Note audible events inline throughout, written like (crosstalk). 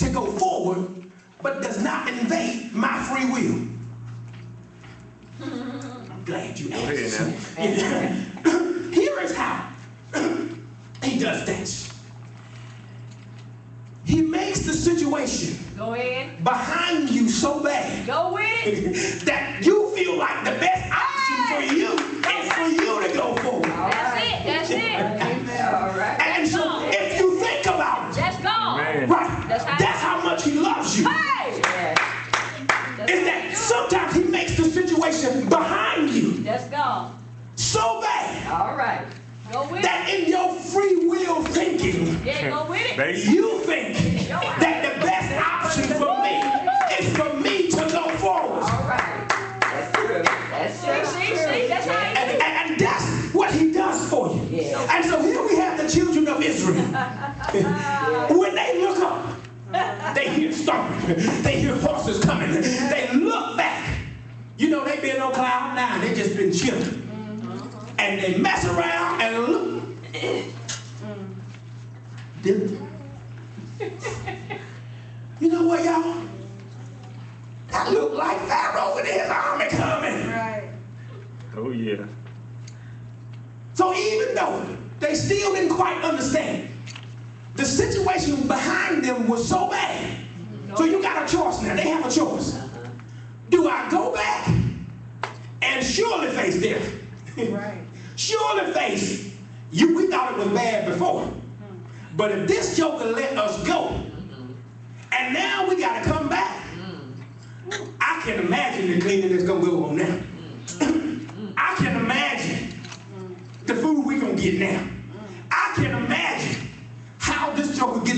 to go forward, but does not invade my free will. I'm glad you asked. (laughs) Here is how (clears throat) he does that. He makes the situation Go ahead. behind you so bad Go with it. (laughs) that you feel like the best option for you you. Hey. Yes. Is that sometimes he makes the situation behind you that's gone. so bad All right. Go with it. that in your free will thinking, Yeah, go with it. You think that the best option for me is for me to go forward. All right. That's true. That's See, see, true. see, that's how he And, and, and that's what he does for you. Yeah. And so here we have the children of Israel. (laughs) when they look up, (laughs) they hear stomping, they hear horses coming, they look back. You know, they been on cloud nine, they just been chilling. Uh-huh. And they mess around and look. Then- you know what, y'all? That look like Pharaoh with his army coming. Right. Oh yeah. So even though they still didn't quite understand, the situation behind them was so bad. So you got a choice now. They have a choice. Do I go back and surely face death? Right. (laughs) surely face you. We thought it was bad before, but if this joker let us go, and now we got to come back, I can imagine the cleaning that's gonna go on now. (clears throat) I can imagine the food we're gonna get now.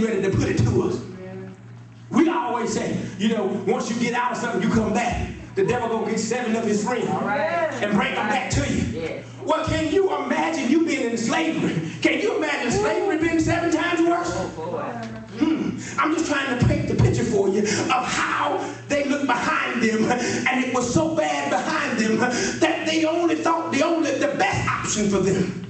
Getting ready to put it to us. We always say, you know, once you get out of something, you come back. The devil gonna get seven of his friends right. and bring them back to you. Yes. Well, can you imagine you being in slavery? Can you imagine slavery being seven times worse? Oh. Hmm. I'm just trying to paint the picture for you of how they looked behind them, and it was so bad behind them that they only thought the only the best option for them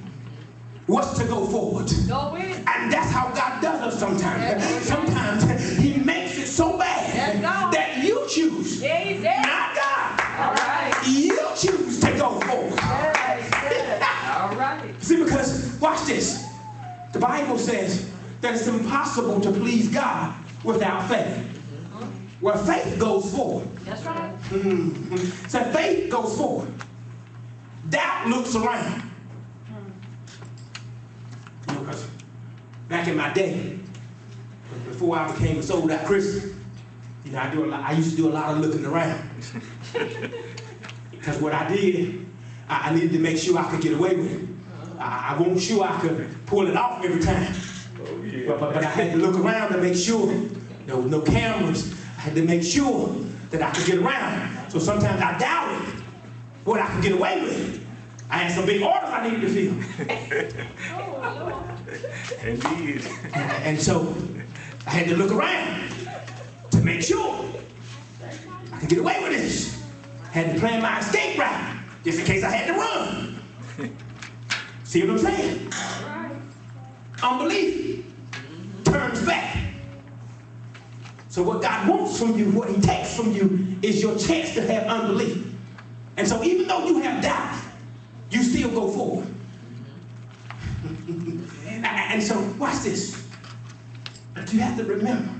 was to go forward. Go. And that's how God does us sometimes. Sometimes He makes it so bad that you choose, not God. All right. You choose to go forward. Yes. All right. See, because watch this. The Bible says that it's impossible to please God without faith. Well, faith goes forward. That's right. Mhm. So faith goes forward. Doubt looks around. You know, 'cause back in my day, before I became a sold out Christian, you know, I do a lot, I used to do a lot of looking around. (laughs) Because what I did, I, I needed to make sure I could get away with it. I, I wasn't sure I could pull it off every time. Oh yeah. But, but, but I had to look around to make sure there was no cameras. I had to make sure that I could get around. So sometimes I doubted what I could get away with. I had some big orders I needed to fill. (laughs) Indeed. And, and so I had to look around to make sure I could get away with this. Had to plan my escape route just in case I had to run. (laughs) See what I'm saying? Unbelief turns back. So what God wants from you, what he takes from you, is your chance to have unbelief. And so even though you have doubt, you still go forward. and, (laughs) and so watch this. But you have to remember,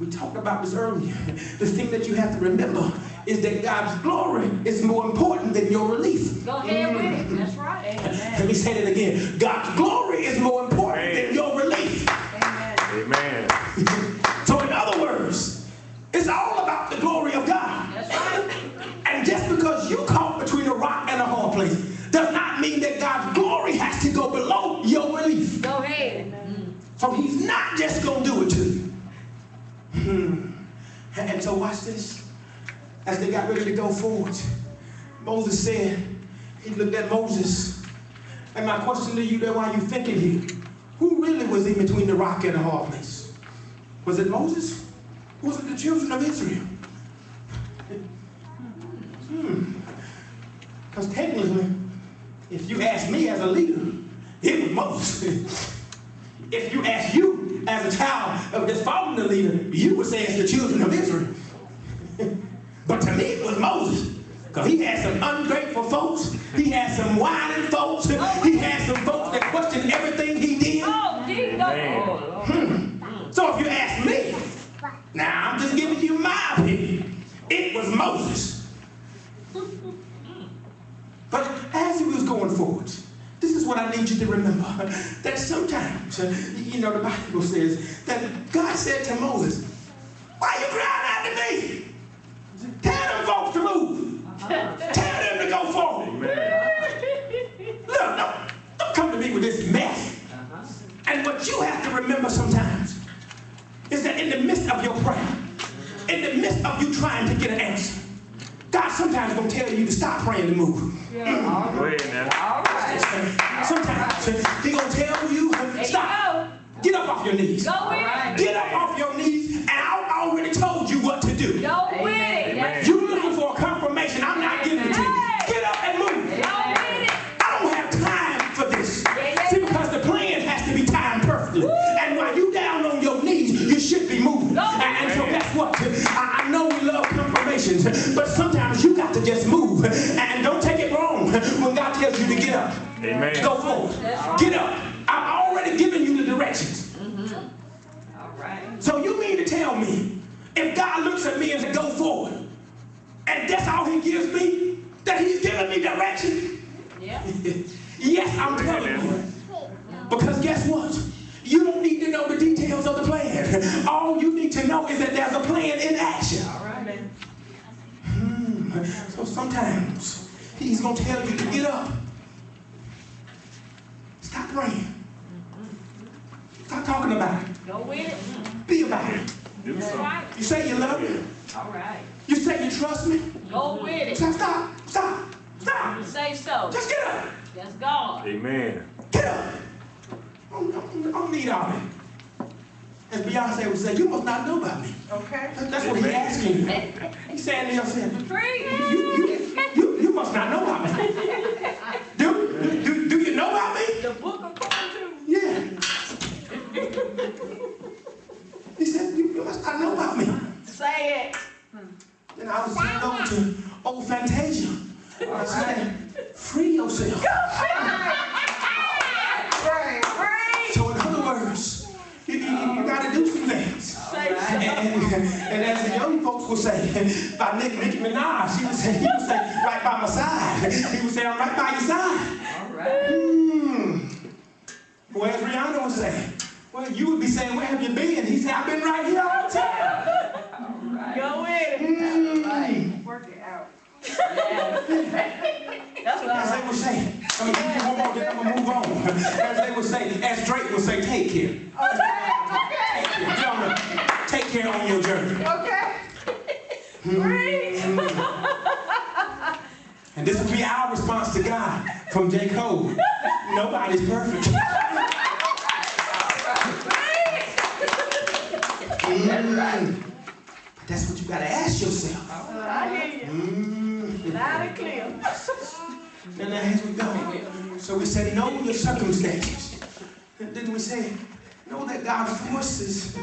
we talked about this earlier. The thing that you have to remember is that God's glory is more important than your relief. Go ahead with it. That's right. Let me say that again. God's glory is more important than your relief. Amen. Amen. So, in other words, it's all about the glory of God. That's right. And just because you caught just to do it to you. Hmm. And and so watch this. As they got ready to go forward, Moses said, he looked at Moses. And my question to you there while you thinking here, who really was in between the rock and the hard place? Was it Moses? Was it the children of Israel? Hmm. Because technically, if you ask me as a leader, it was Moses. (laughs) if you ask you as a child of this fallen leader, you would say it's the children of Israel. (laughs) but to me, it was Moses. Because he had some ungrateful folks. He had some whining folks. He had some folks that questioned everything he did. Oh, Jesus. Man. Oh, hmm. So if you ask me, now I'm just giving you my opinion. It was Moses. (laughs) But as he was going forward, this is what I need you to remember. That sometimes, uh, you know, the Bible says that God said to Moses, Why you crying out to me? Tell them folks to move. Tell them to go forward. Look, don't, don't come to me with this mess. And what you have to remember sometimes is that in the midst of your prayer, in the midst of you trying to get an answer, God sometimes gonna tell you to stop praying to move. All Go right. All right. Sometimes He gonna tell you, There you stop, go. get up off your knees. Go with right. Get up off your knees, and I already told you what to do. Go confirmations, but sometimes you got to just move. And don't take it wrong when God tells you to get up. Amen. Go forward. Get up. I've already given you the directions. All right. So you mean to tell me, if God looks at me and says, go forward, and that's all he gives me, that he's giving me direction? Yeah. yes, I'm telling you. Because guess what? You don't need to know the details of the plan. All you need to know is that there's a plan in action. All right. So sometimes he's going to tell you to get up. Stop praying. Stop talking about it. Go with it. Be about it. Do something. You say you love me. All right. You say you trust me. Go with it. Stop, stop, stop, stop. You say so. Just get up. That's God. Amen. Get up. I don't, I don't- I don't need all that. As Beyonce would say, you must not know about me. Okay. That's what he's asking you. (laughs) He's saying to yourself, you, you, you, you must not know about me. Do, do, do you know about me? The book of Proverbs. Yeah. He said, you, you must not know about me. Say it. Then I was sitting over to old Fantasia. I said, free yourself. So in other words, you, you, you gotta do some things. Say And, and, and as the young folks would say, by Nick, Nicki Minaj, he would say, he would say, right by my side. He would say, I'm right by your side. All right. Hmm. Well, as Rihanna would say, well, you would be saying, where have you been? He said, I've been right here all the time. All right. Go with it. Hmm. Work it out. That's what As I they would say, I'm gonna give you one more, then I'm gonna move on. As they would say, as Drake would say, take care. Take care. Get on Take care on your journey. Okay. Great. And this will be our response to God from J. Cole. Nobody's perfect. Mm. But that's what you gotta ask yourself. I hear you. Mm. Loud and clear. And now as we go, so we said, know your circumstances. And then we say, know that God forces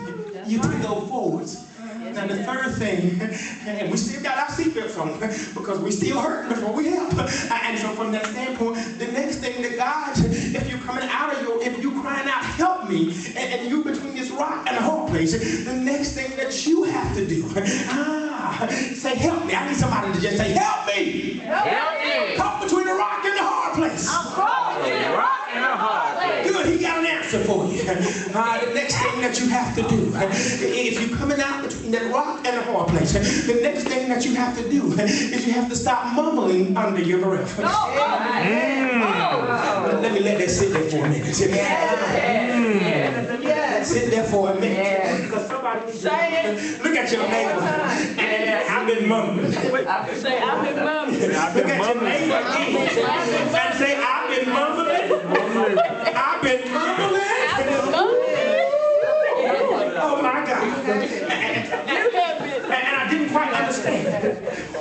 you to go forwards. Now the third thing, (laughs) and we still got our seatbelts (laughs) on because we still hurt before we help. (laughs) And so from that standpoint, the next thing that God, if you're coming out of your, if you're crying out, help me, and, and you between this rock and a hard place, the next thing that you have to do, ah, say help me. I need somebody to just say help me. Help me. Caught between the rock and the hard place. I'm crawling in rock and a hard place. Good, he got an answer for you. Uh, the next thing that you have to do, uh, if you're coming out between that rock and a hard place, the next thing that you have to do is you have to stop mumbling under your breath. Go, go. Oh. Let me let that sit there for a minute. Yes. Sit there for a minute. Yes. Because somebody Say it. Look at your neighbor. I've been mumbling. Say, I've been mumbling. I've Look been at your neighbor. And say, I've been. Mumbling. I've been mumbling. My God. And, and I didn't quite understand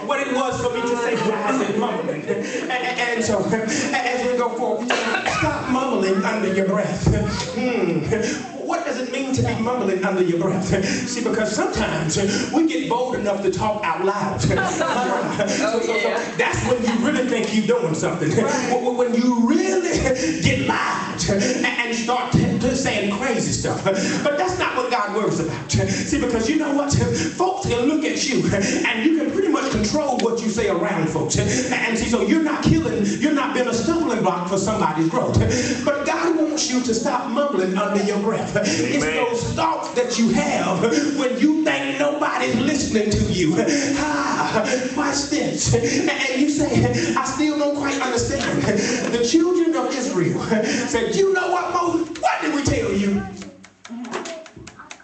what it was for me to say rise and mumbling. And, and- and so, as we go forward, stop mumbling under your breath. Hmm. What does it mean to be mumbling under your breath? See, because sometimes we get bold enough to talk out loud. (laughs) So- so- so that's when you really think you're doing something. When- When you really get loud (laughs) and- and start saying crazy stuff. But that's not what God worries about. (laughs) See, because you know what? (laughs) Folks can look at you and you can pretty much control what you say around folks. And see, so you're not killing, you're not being a stumbling block for somebody's growth. But God wants you to stop mumbling under your breath. It's those thoughts that you have when you think nobody's listening to you. Ah, watch this. And you say, I still don't quite understand. The children Israel (laughs) said, You know what, Moses? What did we tell you?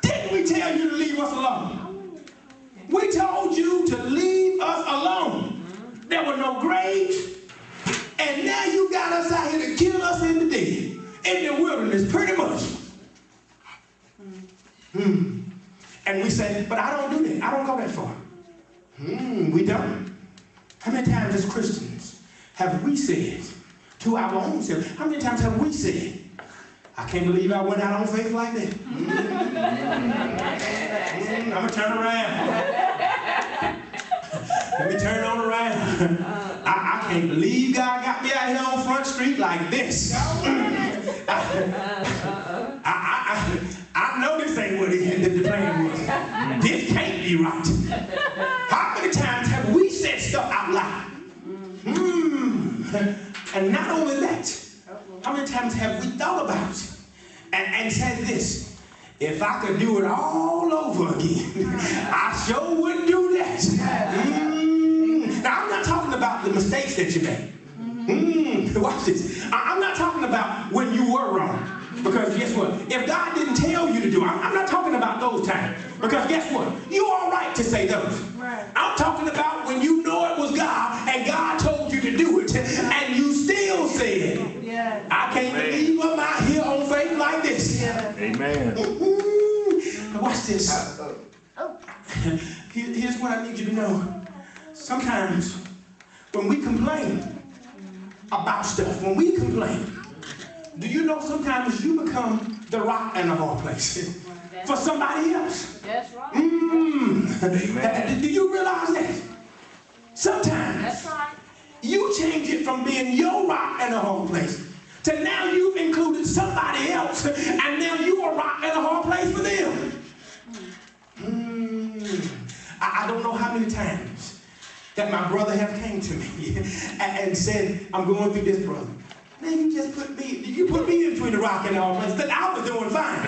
Didn't we tell you to leave us alone? We told you to leave us alone. There were no graves. And now you got us out here to kill us in the dead. In the wilderness, pretty much. Hmm. And we say, but I don't do that. I don't go that far. Hmm, we don't. How many times as Christians have we said to our own self, how many times have we said, I can't believe I went out on faith like that. Hmm, I'm gonna turn around. Let me turn on around. I, I can't believe God got me out here on Front Street like this. I, I, I, know this ain't what he had the plan was. This can't be right. How many times have we said stuff out loud? Hmm. And not only that, how many times have we thought about it and, and said this? If I could do it all over again, (laughs) I sure wouldn't do that. Mm. Now, I'm not talking about the mistakes that you made. Mm, (laughs) watch this. I- I'm not talking about when you were wrong. Because guess what? If God didn't tell you to do it, I'm not talking about those times. Because guess what? You're all right to say those. I'm talking about when you know it was God and God Amen. Ooh, now watch this. (laughs) Here's what I need you to know. Sometimes when we complain about stuff, when we complain, do you know sometimes you become the rock and the hard place (laughs) for somebody else? That's right. Mm. Do you realize that? Sometimes That's right. you change it from being your rock and the hard place to now you've included somebody else and now you are and a hard place for them. Mm. I, don't know how many times that my brother have came to me (laughs) and, and said, I'm going through this, brother. Man, you just put me, you put me in between the rock and the hard place. But I was doing fine.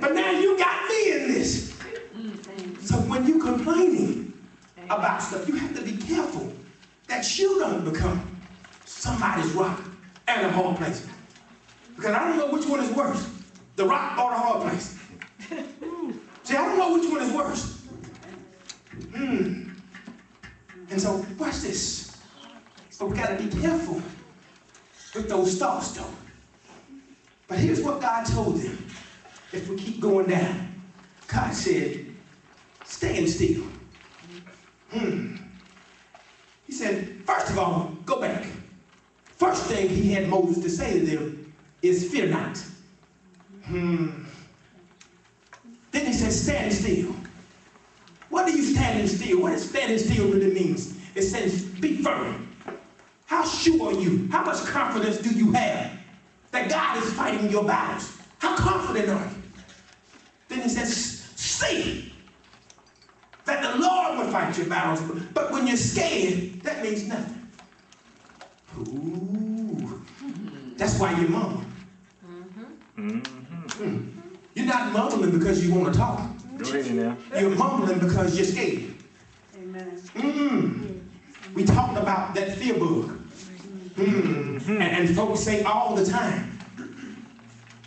(laughs) but now you got me in this. So when you complaining about stuff, you have to be careful that you don't become somebody's rock and a hard place. Because I don't know which one is worse, the rock or the hard place. (laughs) See, I don't know which one is worse. Hmm. And so, watch this. But we got to be careful with those thoughts, though. But here's what God told them. If we keep going down, God said, stand still. Hmm. He said, first of all, go back. First thing he had Moses to say to them is, fear not. Hmm. Then he says, stand still. What do you standing still? What does standing still really means? It says, be firm. How sure are you? How much confidence do you have that God is fighting your battles? How confident are you? Then he says, see that the Lord will fight your battles. But when you're scared, that means nothing. Ooh. That's why you mumble. Mm-hmm. You're not mumbling because you want to talk. Go ahead now. You're mumbling because you're scared. Amen. Mm. We talked about that fear book. Mm. And, and folks say all the time,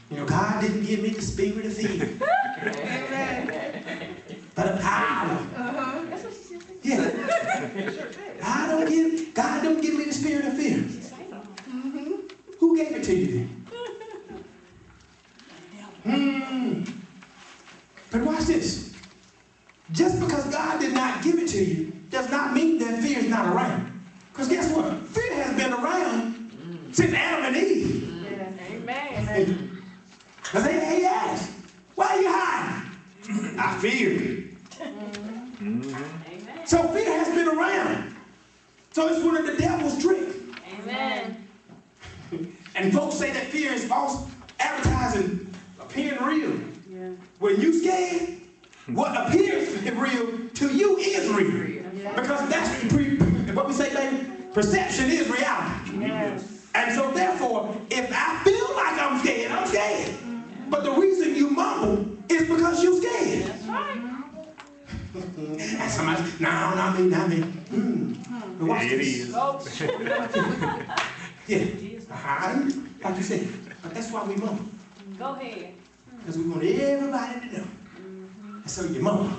you know, God didn't give me the spirit of fear, (laughs) Amen. but a power. Uh-huh. Yeah. I don't give, God don't give me the spirit of fear. Mm-hmm. Who gave it to you then? Hmm. But watch this. Just because God did not give it to you does not mean that fear is not around. Because guess what? Fear has been around since Adam and Eve. Yeah. Amen. Because they, he asked, why are you hiding? I fear. Amen. So fear has been around. So it's one of the devil's tricks. Amen. And folks say that fear is false advertising appearing real. Yeah. When you scared, what appears real to you is real. Yeah. Because that's pre- what we say, baby. Perception is reality. Yes. And so therefore, if I feel like I'm scared, I'm scared. But the reason you mumble is because you're scared. That's right. (laughs) And somebody, no, not me, not me. Mm. But watch It this. is. (laughs) Yeah. I, like you said, but that's why we mumble. Go ahead. Because we want everybody to know. And so you mumble.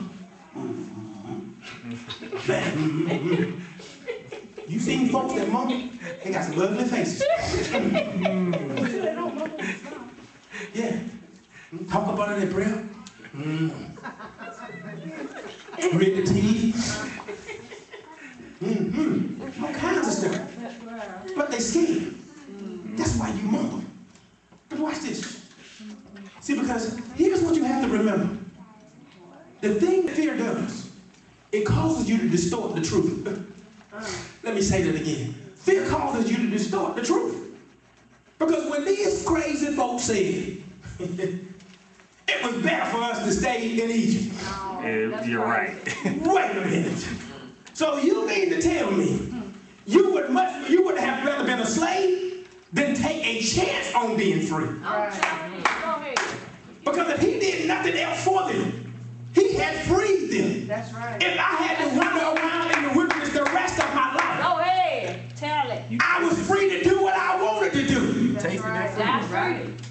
Man, You seen folks that mumble? They got some ugly faces. Yeah. Talk about under their breath. Mm. Grit the teeth. Mm-hmm. All kinds of stuff. But they scared. That's why you mumble. But watch this. See, because here's what you have to remember. The thing that fear does, it causes you to distort the truth. (laughs) Let me say that again. Fear causes you to distort the truth. Because when these crazy folks said, (laughs) it was better for us to stay in Egypt. Yeah, You're right. (laughs) Wait a minute. So you mean to tell me you would much you would have rather been a slave than take a chance on being free? I'm telling you. Go ahead. Because if he did nothing else for them, he had freed them. That's right. If I had to wander around in the wilderness the rest of my life, Go ahead. Tell it. I was free to do what I wanted to do. That's Tasting right. that That's right.